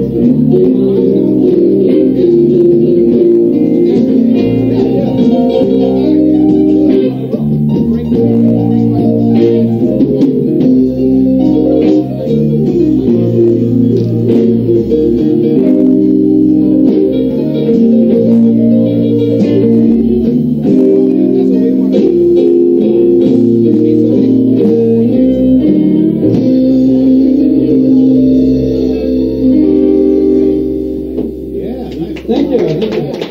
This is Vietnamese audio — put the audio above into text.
Thank you. Amen.